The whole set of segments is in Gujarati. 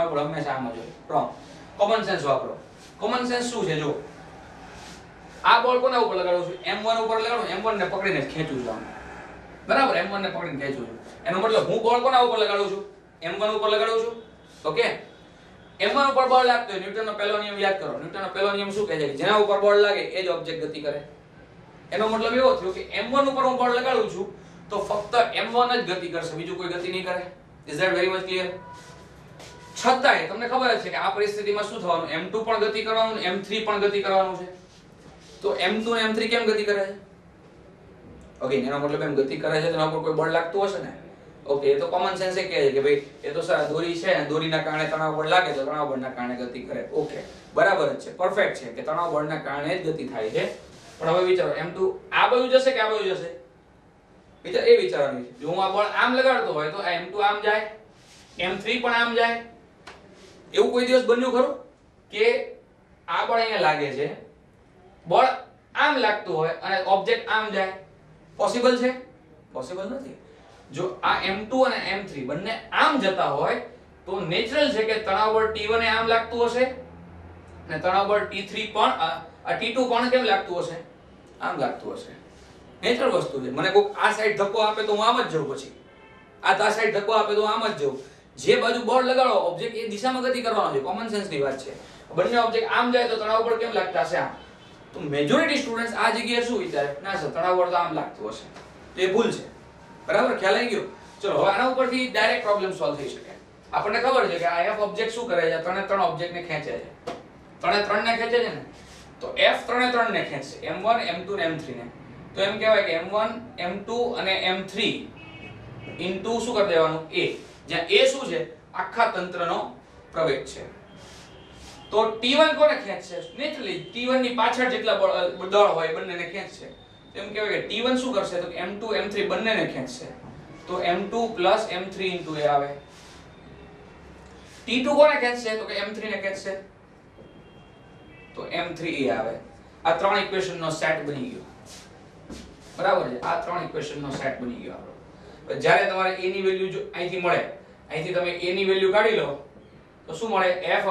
આપણે હંમેશા આમ જ રોંગ કોમન સેન્સ વાપરો. કોમન સેન્સ શું છે? જો, આ બોલ કોના ઉપર લગાડું છું? M1 ઉપર લગાડું M1 ને પકડીને ખેંચું છું આમ. બરાબર? M1 ને પકડીને ખેંચું છું. એનો મતલબ હું બોલ કોના ઉપર લગાડું છું? M1 ઉપર લગાડું છું? ઓકે? M1 ઉપર બળ લાગતો હોય, ન્યૂટનનો પહેલો નિયમ યાદ કરો. ન્યૂટનનો પહેલો નિયમ શું કહે છે જેના ઉપર બળ લાગે, એ જ ઓબ્જેક્ટ ગતિ કરે. એનો મતલબ એવો થયો કે M1 ઉપર હું બળ લગાડું છું, તો ફક્ત M1 જ ગતિ કરશે, બીજું કોઈ ગતિ નહીં કરે. Is that very much clear છતાંય તમને ખબર છે કે આ પરિસ્થિતિમાં શું થવાનું? M2 પણ ગતિ કરવાનું અને M3 પણ ગતિ કરવાનું છે. તો M2 ને M3 કેમ ગતિ કરે છે? ઓકે એનો મતલબ એમ ગતિ કરે છે, તેના ઉપર કોઈ બળ લાગતું હશે ને? ઓકે એ તો કોમન સેન્સ એ કહે છે કે ભાઈ, એ તો સર દોરી છે ને, દોરીના કારણે તણાવ બળ લાગે તો તણાવ બળના કારણે ગતિ કરે. ઓકે બરાબર જ છે પરફેક્ટ છે કે તણાવ બળના કારણે જ ગતિ થાય છે. પણ હવે વિચારો M2 આ બાજુ જશે કે આ બાજુ જશે? વિચાર, એ વિચારવાનું છે. જો હું આ બળ આમ લગાડતો હોય તો આ M2 આમ જાય M3 પણ આમ જાય એવું કોઈ દિવસ બન્યું ખરું? કે આ બળ અહીંયા લાગે છે. બળ આમ લાગતું હોય અને ઓબ્જેક્ટ આમ જાય. પોસિબલ છે? પોસિબલ નથી. જો આ M2 અને M3 બંને આમ જતા હોય, તો નેચરલ છે કે તણાવ બળ T1 એ આમ લાગતું હશે? અને તણાવ બળ T3 પણ, આ આ T2 પણ કેમ લાગતું હશે? આમ લાગતું હશે. નેચરલ વસ્તુ છે. મને કોઈક આ સાઈડ ધક્કો આપે તો હું આમ જ જઉં પછી. આ આ સાઈડ ધક્કો આપે તો આમ જ જઉં. જે બાજુ બળ લગાડો ઓબ્જેક્ટ એ દિશામાં ગતિ કરવાનો છે. કોમન સેન્સની વાત છે. બંને ઓબ્જેક્ટ આમ જાય તો તણાવ બળ કેમ લાગતા હશે આમ? તો મેજોરિટી સ્ટુડન્ટ્સ આ જગ્યાએ શું વિચારે? ના સર તણાવ બળ તો આમ લાગતું હશે. તો એ ભૂલ છે. બરાબર? ખ્યાલ આવી ગયો? ચલો, હવે આના ઉપરથી ડાયરેક્ટ પ્રોબ્લેમ સોલ્વ થઈ શકે. આપણને ખબર છે કે આ એફ ઓબ્જેક્ટ શું કરે છે? ત્રણે ત્રણ ઓબ્જેક્ટ ને ખેંચે છે. ત્રણે ત્રણ ને ખેંચે છે ને? તો એફ ત્રણે ત્રણ ને ખેંચશે. M1 m2 ને m3 ને. તો એમ કહેવાય કે m1 m2 અને એમ થ્રી ઇન્ટુ શું કરી દેવાનું? A. જ્યાં એ શું છે? આખા તંત્રનો પ્રવેગ છે. તો T1 કોને ખેંચશે નેચરલી T1 ની પાછળ જેટલા દળ હોય બંનેને ખેંચશે એમ કહેવાય કે T1 શું કરશે? તો કે M2 M3 બંનેને ખેંચશે તો M2 M3 into A આવે. T2 કોને ખેંચશે તો કે M3 ને ખેંચશે તો M3 A આવે. આ ત્રણ ઇક્વેશન નો સેટ બની ગયો. બરાબર છે? આ ત્રણ ઇક્વેશન નો સેટ બની ગયો આપણો. જ્યારે તમારે a ની વેલ્યુ જો અહીંથી મળે અહીંથી તમે a ની વેલ્યુ કાઢી લો, તો શું મળે? F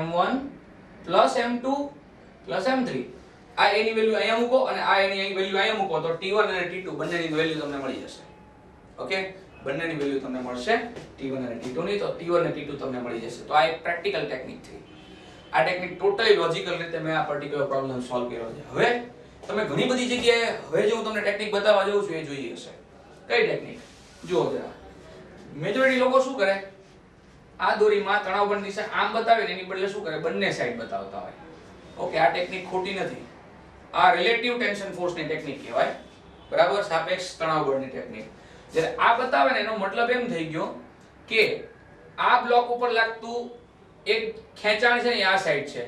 m1 m2 m3 આ a ની વેલ્યુ અહીંયા મૂકો અને આ a ની વેલ્યુ અહીંયા મૂકો, તો t1 અને t2 બંનેની વેલ્યુ તમને મળી જશે. ઓકે બંનેની વેલ્યુ તમને મળશે t1 અને t2 ની, તો t1 અને t2 તમને મળી જશે. તો આ એક પ્રેક્ટિકલ ટેકનિક થઈ આ ટેકનિક ટોટલી લોજિકલ રીતે મેં આ પર્ટિક્યુલર પ્રોબ્લેમ સોલ્વ કર્યો છે. હવે તમે ઘણી બધી જગ્યાએ હવે જે હું તમને ટેકનિક બતાવવા જઉં છું એ જોઈ હશે. કઈ ટેકનિક જુઓ જરા. મેજોરિટી લોકો શું કરે? આ દોરીમાં તણાવ બંધ દિશા આમ બતાવે એની બદલે શું કરે? બંને સાઈડ બતાવતા હોય. ઓકે આ ટેકનિક ખોટી નથી. આ રિલેટિવ ટેન્શન ફોર્સની ટેકનિક કહેવાય. બરાબર? સાપેક્ષ તણાવ બળની ટેકનિક જ્યારે આ બતાવે ને એનો મતલબ એમ થઈ ગયો કે આ બ્લોક ઉપર લાગતું એક ખેંચાણ છે ને આ સાઈડ છે.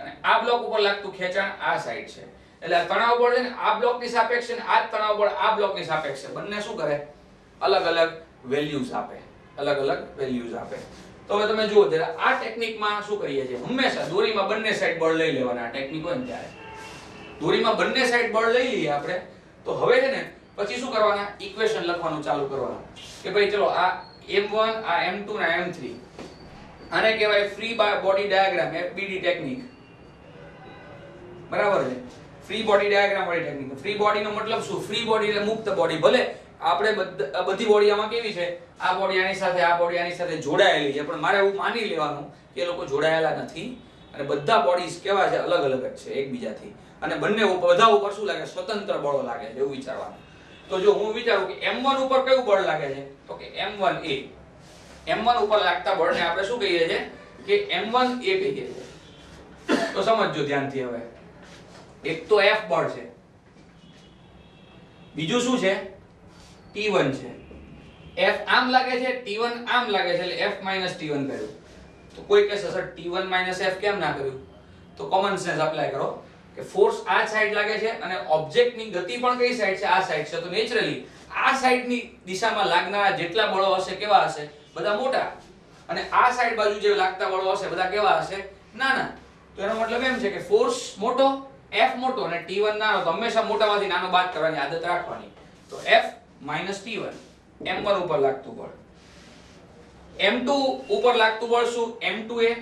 અને આ બ્લોક ઉપર લાગતું ખેંચાણ આ સાઈડ છે. એટલે આ તણાવ બળ છે ને આ બ્લોકની સાપેક્ષે ને આ તણાવ બળ આ બ્લોકની છે બંને શું કરે? અલગ અલગ વેલ્યુઝ આપે. અલગ અલગ વેલ્યુઝ આપે. તો હવે તમે જુઓ, જરા આ ટેકનિકમાં શું કરીએ છીએ? હંમેશા દોરીમાં બંને સાઈડ બળ લઈ લેવાના. ટેકનિક હોય ને ત્યારે. દોરીમાં બંને સાઈડ બળ લઈ લઈએ આપણે. તો હવે છે ને, પછી શું કરવાના? ઇક્વેશન લખવાનું ચાલુ કરવાનું. કે ભાઈ ચલો, આ m1 આ m2 ને m3 આને કહેવાય free body diagram FBD technique બરાબર છે? ફ્રી બોડી ડાયાગ્રામ વાળી ટેકનિક ફ્રી બોડી નો મતલબ શું? ફ્રી બોડી એટલે મુક્ત બોડી ભલે આપણે બધ- બોડી આમાં કેવી છે? આ બોડી આની સાથે, આ બોડી આની સાથે જોડાયેલી છે. પણ મારે એવું માની લેવાનું કે એ લોકો જોડાયેલા નથી. અને બધા બોડીઝ કેવા છે? અલગ અલગ જ છે એકબીજાથી. અને બંને બધા ઉપર શું લાગે? સ્વતંત્ર બળો લાગે છે એવું વિચારવાનું. તો જો હું વિચારું કે M1 ઉપર કયું બળ લાગે છે? તો કે M1A M1 ઉપર લાગતા બળને આપણે શું કહીએ છીએ? કે M1A કહીએ છીએ. તો સમજજો ધ્યાનથી હવે. એક તો F બળ છે. બીજું શું છે? T1 છે. F આમ લાગે છે T1 આમ લાગે છે, એટલે F T1 કર્યું. તો કોઈ કહેશે, સર T1 F કેમ ના કર્યું? તો કોમન સેન્સ એપ્લાય કરો કે ફોર્સ આ સાઈડ લાગે છે અને ઓબ્જેક્ટની ગતિ પણ કઈ સાઈડ છે? આ સાઈડ છે. તો નેચરલી આ સાઈડની દિશામાં લાગનારા જેટલા બળો હશે, કેવા હશે? બધા મોટા. અને આ સાઈડ બાજુ જે લાગતા બળો હશે, બધા કેવા હશે? નાના. તો એનો મતલબ એમ છે કે ફોર્સ મોટો, F મોટો અને T1 નાનો. તો હંમેશા મોટામાંથી નાનો બાદ કરવાની આદત રાખવાની. તો F T1 M1 ઉપર લાગતું બળ. m2 ઉપર લાગતું બળ શું? m2 એ.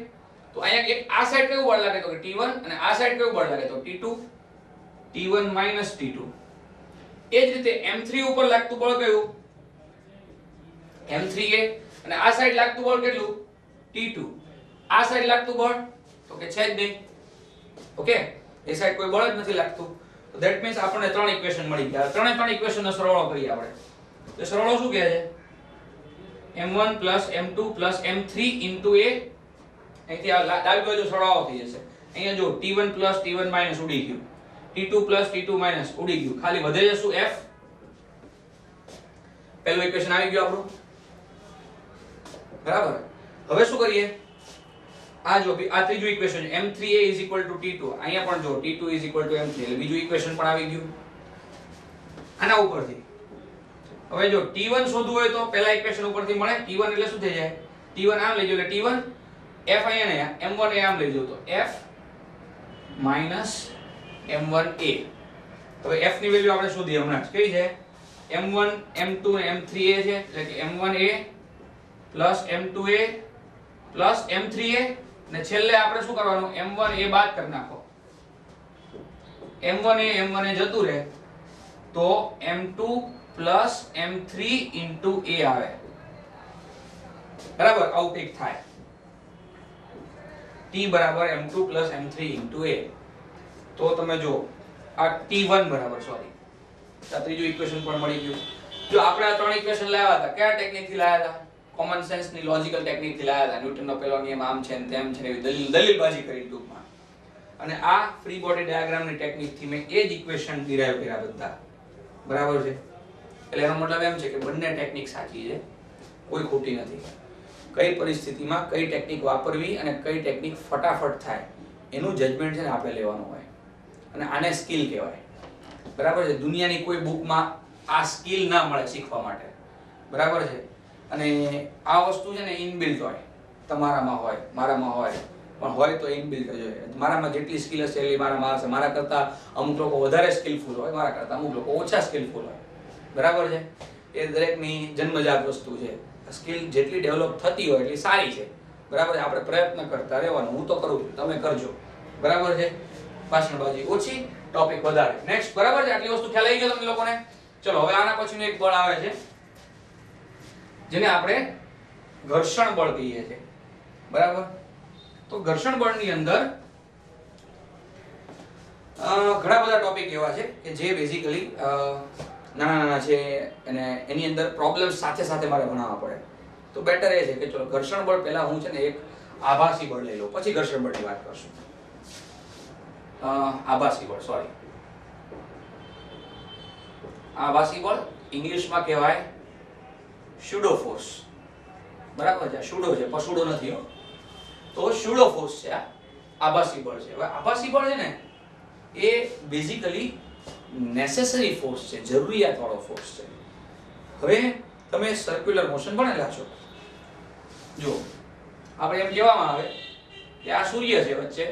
તો અહીંયા એક આ સાઈડ કયું બળ લાગે? તો કે t1 અને આ સાઈડ કયું બળ લાગે? તો t2 t1 t2 એ જ રીતે એમ થ્રી ઉપર લાગતું બળ કયું? M three A. અને આ સાઈડ લાગતું બળ કેટલું? t2 આ સાઈડ લાગતું બળ? તો કે છે જ નહીં. ઓકે? એ સાઈડ કોઈ બળ જ નથી લાગતું. તો ધેટ મીન્સ આપણને ત્રણ ઇક્વેશન મળી ગયા. ત્રણે ત્રણ ઇક્વેશનનો સરવાળો કરીએ આપણે. તો સરવાળો શું કહે છે? M1 m2 m3 into a. અહીંથી આ ડાબી બાજુ સરવાળો થઈ જશે. અહીંયા જો t1 t1 ઉડી ગયું. T2 t2 ઉડી ગયું. ખાલી વધે છે શું f? પહેલું ઇક્વેશન આવી ગયું આપણું. બરાબર? હવે શું કરીએ? આ જો આ ત્રીજું ઇક્વેશન છે. M3a is equal to t2 અહીંયા પણ જો t2 is equal to m3 એટલે બીજું ઇક્વેશન પણ આવી ગયું. આના ઉપરથી. હવે જો t1 શોધવું હોય તો પહેલા ઇક્વેશન ઉપરથી મળે. T1 એટલે શું થઈ જાય? T1 આમ લઈ જાઓ, એટલે t1 f અહીંયા ને m1 એ આમ લઈ જાઓ તો f m1a હવે f ની વેલ્યુ આપણે શોધીએ હમણાં જ. કઈ છે? M1 m2 અને m3a છે. એટલે કે m1a m2a m3a ને છેલ્લે આપણે શું કરવાનું? M1a બાદ કરી નાખો. M1a m1a જતું રહે તો m2 m3 into a આવે. બરાબર? આવું કંઈક થાય. T બરાબર m2 m3 into a. તો તમે જો આ t1 બરાબર સોરી આ ત્રીજું ઇક્વેશન પણ મળી ગયું. જો આપણે આ ત્રણ ઇક્વેશન લાવ્યા હતા, કયા ટેકનિકથી લાવ્યા હતા? કોમન સેન્સની લોજિકલ ટેકનિકથી લાવ્યા હતા. ન્યૂટનનો પહેલો નિયમ આમ છે ને તેમ છે એવી દલીલ, દલીલબાજી કરી ટૂંકમાં. અને આ ફ્રી બોડી ડાયાગ્રામની ટેકનિકથી મેં એ જ ઇક્વેશન ડિરાઈવ કર્યા બધા. બરાબર છે? એટલે એનો મતલબ એમ છે કે બંને ટેકનિક સાચી છે. કોઈ ખોટી નથી. કઈ પરિસ્થિતિમાં કઈ ટેકનિક વાપરવી અને કઈ ટેકનિક ફટાફટ થાય, એનું જજમેન્ટ છે ને આપણે લેવાનું હોય. અને આને સ્કિલ કહેવાય. બરાબર છે? દુનિયાની કોઈ બુકમાં આ સ્કિલ ના મળે શીખવા માટે. બરાબર છે? અને આ વસ્તુ છે ને ઇનબિલ્ટ હોય. તમારામાં હોય, મારામાં હોય. પણ હોય તો ઇનબિલ્ટ જ હોય. મારામાં જેટલી સ્કિલ હશે, એટલી મારામાં હશે. મારા કરતાં અમુક લોકો વધારે સ્કિલફુલ હોય, મારા કરતાં અમુક લોકો ઓછા સ્કિલફુલ હોય. બરાબર છે? એ દરેકની જન્મજાત વસ્તુ છે. સ્કિલ જેટલી ડેવલપ થતી હોય, એટલી સારી છે. બરાબર છે? આપણે પ્રયત્ન કરતા રહેવાનું. હું તો કરું છું. તમે કરજો. બરાબર છે? ભાષણબાજી ઓછી ટોપિક વધારે. નેક્સ્ટ બરાબર છે? આટલી વસ્તુ ખ્યાલ આવી ગયો તમને લોકોને? ચલો, હવે આના પછીનું એક બળ આવે છે. જેને આપણે ઘર્ષણ બળ કહીએ છીએ. બરાબર? તો ઘર્ષણ બળની અંદર ઘણા બધા ટોપિક એવા છે કે જે બેઝિકલી નાના નાના છે અને એની અંદર પ્રોબ્લેમ સાથે સાથે મારે ભણાવવા પડે. તો બેટર એ છે કે ચલો ઘર્ષણ બળ પહેલા હું છે ને એક આભાસી બળ લઈ લઉં. પછી ઘર્ષણ બળની વાત કરશું. આભાસી બળ સોરી આભાસી બળ ઇંગ્લિશમાં કહેવાય સ્યુડો ફોર્સ બરાબર છે? સ્યુડો છે પસુડો નથી તો સ્યુડો ફોર્સ છે, આ આભાસી બળ છે. હવે આભાસી બળ છે ને, એ બેઝિકલી નેસેસરી ફોર્સ છે જરૂરિયાત વાળો ફોર્સ છે. હવે તમે સર્ક્યુલર મોશન ભણેલા છો. જુઓ, આપણે એમ કહેવામાં આવે કે આ સૂર્ય છે વચ્ચે.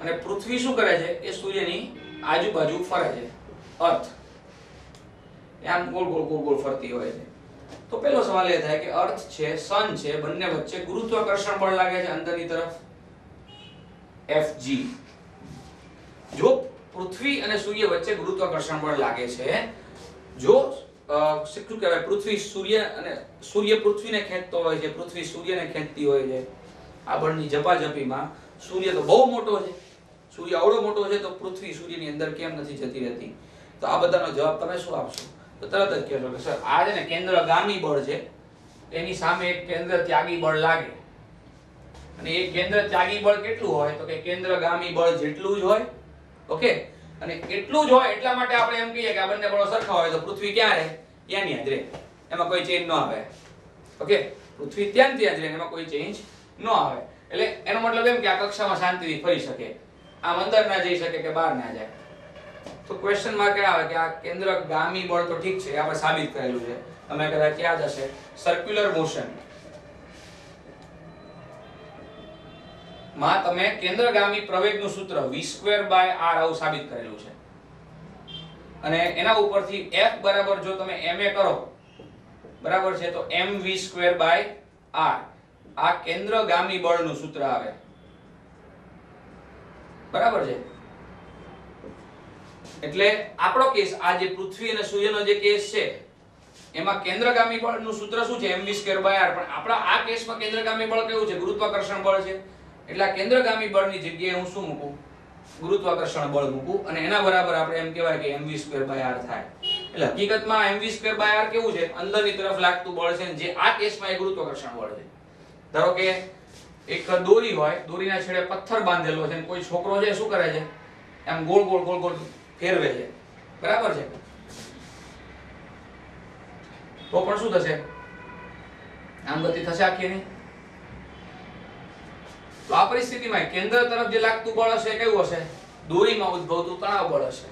અને પૃથ્વી શું કરે છે? એ સૂર્યની આજુબાજુ ફરે છે. અર્થ આમ ગોળ ગોળ ગોળ ગોળ ફરતી હોય છે. તો પહેલો સવાલ એ થાય કે અર્થ છે, સન છે, બંને વચ્ચે ગુરુત્વાકર્ષણ બળ લાગે છે અંદરની તરફ? Fg. જો પૃથ્વી અને સૂર્ય વચ્ચે ગુરુત્વાકર્ષણ બળ લાગે છે, જો શું કહેવાય? પૃથ્વી સૂર્ય અને સૂર્ય પૃથ્વીને ખેંચતો હોય છે, પૃથ્વી સૂર્યને ખેંચતી હોય છે આ બળની ઝપાઝપીમાં સૂર્ય તો બહુ મોટો છે. સૂર્ય આવડો મોટો છે, તો પૃથ્વી સૂર્યની અંદર કેમ નથી જતી રહેતી? તો આ બધાનો જવાબ તમે શું આપશો? તો તરત જ કહેશો કે સર, આ છે ને કેન્દ્રગામી બળ છે. એની સામે એક કેન્દ્ર ત્યાગી બળ લાગે. અને એ કેન્દ્ર ત્યાગી બળ કેટલું હોય? તો કે કેન્દ્રગામી બળ જેટલું જ હોય, ઓકે? અને એટલું જ હોય એટલા માટે આપણે એમ કહીએ કે આ બંને બળો સરખા હોય તો પૃથ્વી ક્યાં રહે? ત્યાંની રહે એમાં કોઈ ચેન્જ ન આવે. ઓકે? પૃથ્વી ત્યાં ત્યાં જ રહે એમાં કોઈ ચેન્જ ન આવે. એટલે એનો મતલબ એમ કે આ કક્ષામાં શાંતિથી ફરી શકે. આમ અંદર ના જઈ શકે કે બહાર ના જાય. તો ક્વેશ્ચન માર્ક કે આવે કે આ કેન્દ્રગામી બળ તો ઠીક છે આપણે સાબિત કરેલું છે. તમે કદાચ યાદ હશે. સર્ક્યુલર મોશનમાં તમે કેન્દ્રગામી પ્રવેગનું સૂત્ર v બાય r આવું સાબિત કરેલું છે. અને એના ઉપરથી f બરાબર જો તમે ma કરો, બરાબર છે, તો mv સ્ક્વેર બાય r. આ કેન્દ્રગામી બળનું સૂત્ર આવે. બરાબર છે? એટલે આપણો કેસ, આ જે પૃથ્વી અને સૂર્યનો જે કેસ છે, એમાં કેન્દ્રગામી બળનું સૂત્ર શું છે? Mv square by r. પણ આપણા આ કેસમાં કેન્દ્રગામી બળ કેવું છે? ગુરુત્વાકર્ષણ બળ છે. એટલે આ કેન્દ્રગામી બળની જગ્યાએ હું શું મૂકું? ગુરુત્વાકર્ષણ બળ મૂકું અને એના બરાબર આપણે એમ કહેવાય કે mv સ્ક્વેર બાય r થાય. એટલે હકીકતમાં mv સ્ક્વેર બાય r કેવું છે? અંદરની તરફ લાગતું બળ છે જે આ કેસમાં એ ગુરુત્વાકર્ષણ બળ છે. ધારો કે એક દોરી હોય, દોરીના છેડે પથ્થર બાંધેલો છે કોઈ છોકરો છે શું કરે છે? એમ ગોળ ગોળ ગોળ ગોળ ફેરવે છે. બરાબર છે? તો પણ શું થશે? આમ ગતિ થશે આખી એની? તો આ પરિસ્થિતિમાં કેન્દ્ર તરફ જે લાગતું બળ હશે કયું હશે? દોરીમાં ઉદ્ભવતું તણાવ બળ હશે.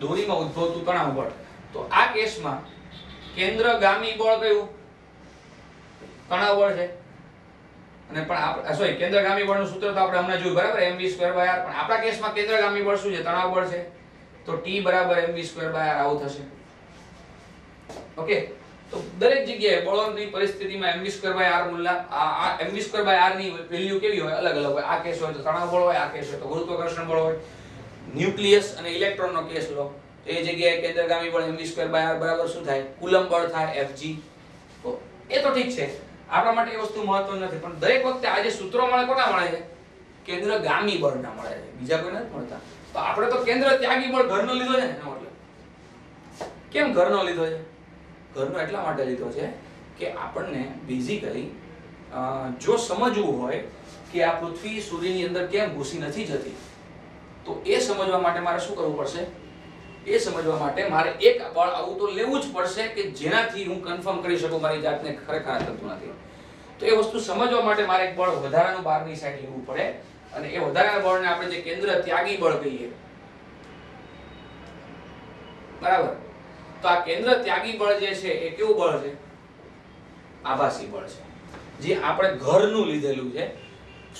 દોરીમાં ઉદ્ભવતું તણાવ બળ. તો આ કેસમાં કેન્દ્રગામી બળ કયું? તણાવ બળ છે. અને પણ આપણે સોરી કેન્દ્રગામી બળનું સૂત્ર તો આપણે હમણાં જોયું, બરાબર? mv સ્ક્વેર બાય r પણ આપણા કેસમાં કેન્દ્રગામી બળ શું છે? તણાવ બળ છે. તો t બરાબર mv સ્ક્વેર બાય r આવું થશે. ઓકે તો દરેક જગ્યાએ બળોની પરિસ્થિતિમાં mv સ્ક્વેર બાય r મૂલ્ય, આ mv સ્ક્વેર બાય r ની વેલ્યુ કેવી હોય? અલગ અલગ હોય. આ કેસ હોય તો તણાવ બળ હોય, આ કેસ હોય તો ગુરુત્વાકર્ષણ બળ હોય. ન્યુક્લિયસ અને ઇલેક્ટ્રોનનો કેસ લો. તો એ જગ્યાએ કેન્દ્રગામી બળ mv સ્ક્વેર બાય r બરાબર શું થાય? કુલમ બળ થાય fg. તો એ તો ઠીક છે. આપણા માટે એ વસ્તુ મહત્વની નથી. પણ દરેક વખતે આ જે સૂત્રો મળે કોના મળે છે? કેન્દ્રગામી બળના મળે છે. બીજા કોઈ નથી મળતા. તો આપણે તો કેન્દ્ર ત્યાગી બળ ઘરનો લીધો છે ને? એનો મતલબ. કેમ ઘરનો લીધો છે? ઘરનો એટલા માટે લીધો છે કે આપણને બેઝિકલી જો સમજવું હોય કે આ પૃથ્વી સૂર્યની અંદર કેમ ઘૂસી નથી જતી, તો એ સમજવા માટે મારે શું કરવું પડશે? એ સમજવા માટે મારે એક બળ આવું તો લેવું જ પડશે કે જેનાથી હું કન્ફર્મ કરી શકું મારી જાતને ખરેખર થતું નથી. તો એ વસ્તુ સમજવા માટે મારે એક બળ વધારાનું બહારની સાઈડ લેવું પડે. અને એ વધારાના બળને આપણે જે કેન્દ્ર ત્યાગી બળ કહીએ. બરાબર? તો આ કેન્દ્ર ત્યાગી બળ જે છે, એ કેવું બળ છે? આભાસી બળ છે. જે આપણે ઘરનું લીધેલું છે.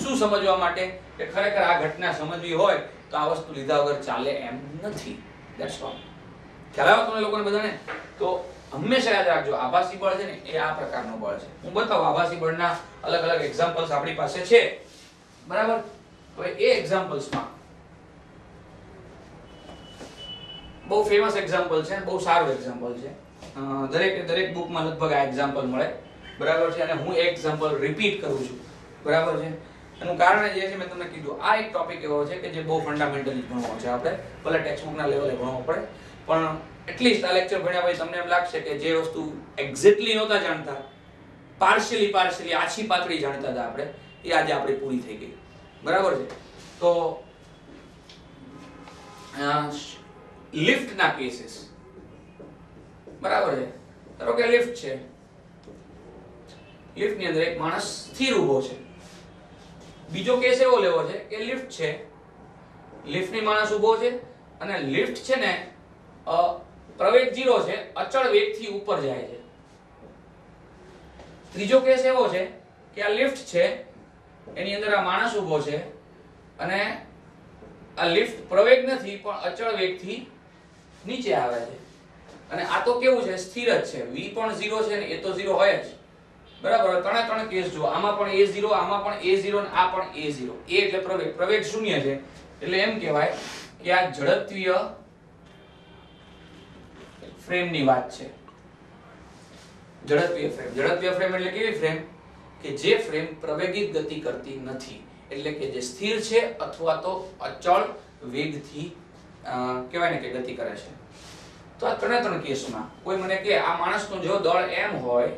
શું સમજવા માટે? કે ખરેખર આ ઘટના સમજવી હોય, તો આ વસ્તુ લીધા વગર ચાલે એમ નથી. ધેટ્સ ઓલ ખ્યાલ આવ્યો તમને લોકોને બધાને? તો હંમેશા યાદ રાખજો, આભાસી બળ છે ને, એ આ પ્રકારનું બળ છે. હું બતાવું, આભાસી બળના અલગ અલગ એક્ઝામ્પલ્સ આપણી પાસે છે. બરાબર? તો એ એક્ઝામ્પલ્સમાં બહુ ફેમસ એક્ઝામ્પલ છે, બહુ સારું એક્ઝામ્પલ છે. દરેક દરેક બુકમાં લગભગ આ એક્ઝામ્પલ મળે. બરાબર છે, અને હું એક્ઝામ્પલ રિપીટ કરું છું. બરાબર છે? એનું કારણ જે છે, મેં તમને કીધું. આ એક ટોપિક એવો છે કે જે બહુ ફંડામેન્ટલી ભણવો છે આપણે. ભલે ટેક્સ્ટબુકના લેવલે ભણવો પડે. પણ એટલીસ્ટ આ લેક્ચર ભણ્યા પછી તમને એમ લાગશે કે જે વસ્તુ એક્ઝેક્ટલી નહોતા જાણતા પાર્શિયલી પાર્શિયલી આછી પાતળી જાણતા હતા આપણે, એ આજે આપણી પૂરી થઈ ગઈ. બરાબર છે? તો લિફ્ટના કેસીસ બરાબર છે? ધારો કે લિફ્ટ છે. લિફ્ટની અંદર એક માણસ સ્થિર ઊભો છે. બીજો કેસ એવો લેવો છે કે લિફ્ટ છે. લિફ્ટની માણસ ઊભો છે અને લિફ્ટ છે ને પ્રવેગ જીરો છે, અચળ વેગથી ઉપર જાય છે. ત્રીજો કેસ એવો છે કે આ લિફ્ટ છે એની અંદર આ માણસ ઊભો છે અને આ લિફ્ટ પ્રવેગ નથી, પણ અચળ વેગથી નીચે આવે છે. અને આ તો કેવું છે, સ્થિર જ છે. V પણ 0 છે ને એ તો 0 હોય જ. બરાબર? ત્રણે ત્રણ કેસ જો આમાં પણ a0 આમાં પણ a0 અને આ પણ a0 a એટલે પ્રવેગ. પ્રવેગ શૂન્ય છે. એટલે એમ કહેવાય કે આ જડત્વીય ફ્રેમની વાત છે. જડત્વીય ફ્રેમ જડત્વીય ફ્રેમ એટલે કેવી ફ્રેમ કે જે ફ્રેમ પ્રવેગિત ગતિ કરતી નથી, એટલે કે જે સ્થિર છે અથવા તો અચળ વેગથી કહેવાય ને કે ગતિ કરે છે. તો આ ત્રણે ત્રણ કેસમાં કોઈ મને કે આ માણસનો જો દળ એમ હોય,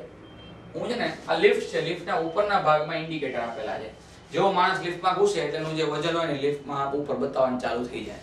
હું છે ને આ લિફ્ટ છે, લિફ્ટના ઉપરના ભાગમાં ઇન્ડિકેટર આપેલા છે. જેવો માણસ લિફ્ટમાં ઘૂસે, તેનું જે વજન હોય ને લિફ્ટમાં ઉપર બતાવવાનું ચાલુ થઈ જાય.